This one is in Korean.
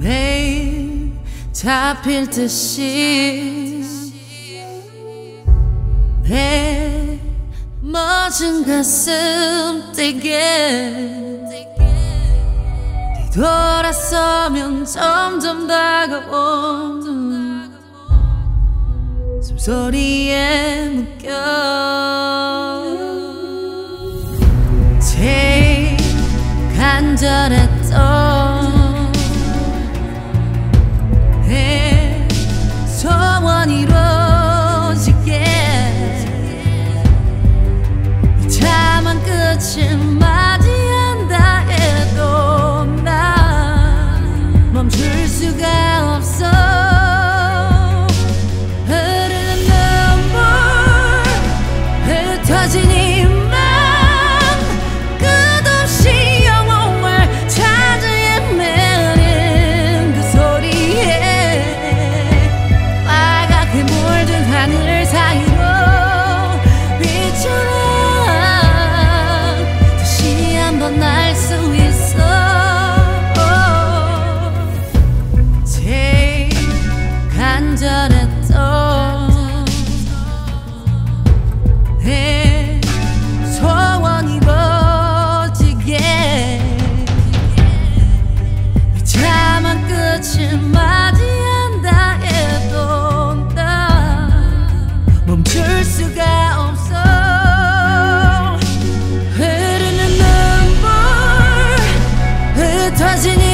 매일 다 필 듯이 내 멋진 가슴 뛰게 뒤돌아서면 점점 다가오는 숨소리에 묶여 제일 간절했던 다시 한다. 해도 나 멈출 수가 없어 떠나 Bazen